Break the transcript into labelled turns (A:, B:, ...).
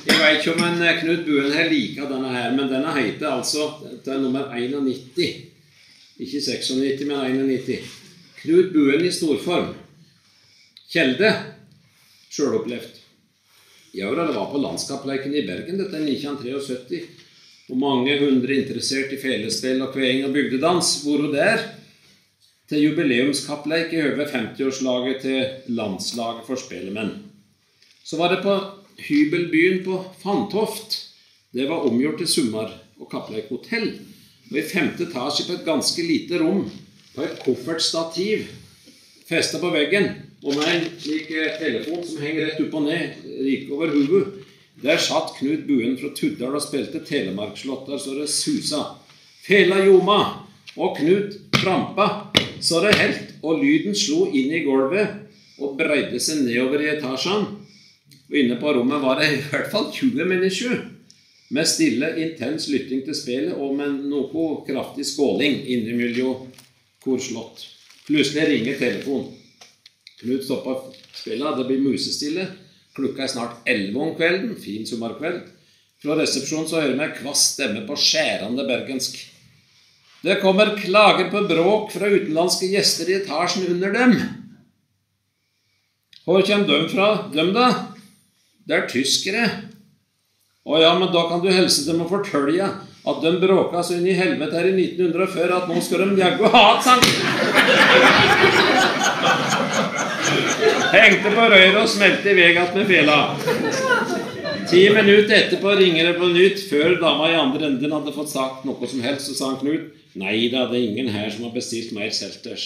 A: Jeg vet ikke om en eh, Knut Buen her liker denne her, men denne heter altså det er nummer 91. Ikke 96, men 91. Knut Buen i storform. Kjelde. Sjølopplevd. Ja, det var på landskapsleiken i Bergen dette er 1973. Og mange hundre interessert i felespill og kveing og bygdedans hvor og der til jubileumskappleik i over 50-årslaget til landslaget for spelemenn. Så var det på hybelbyen på Fantoft. Det var omgjort til Summar og kappleikhotell. Og i femte etasje på et ganske lite rom, på et koffertstativ festa på veggen, og med en slik eh, telefon som henger rett opp og ned, like over hodet. Der satt Knut Buen fra Tuddal og spilte Telemarkslåtter så det susa. Fela ljoma, og Knut trampa så det helt, og lyden slo inn i gulvet og breidde seg nedover i etasjene. Og inne på rommet var det i hvert fall 20 mennesker med stille, intens lytting til spillet og med noe kraftig skåling innimellom hvor slått. Plutselig ringer telefonen. Knut stopper spillet, det blir musestille. Klokka er snart elleve om kvelden, fin sommerkveld. Fra resepsjonen så hører vi en kvass stemme på skjærende bergensk. Det kommer klager på bråk fra utenlandske gjester i etasjen under dem. Hvor kommer de fra, dem da? Det er tyskere. Å ja, men da kan du helse dem og fortelle at de bråka så inn i helvete her i 1940 at nå skal de jaggu ha sang. Hengte på røret og smelte i vei igjen med fela. Ti minutter etterpå ringer det på nytt, før dama i andre enden hadde fått sagt noe som helst, så sa han Knut Nei da, det er ingen her som har bestilt mer selters.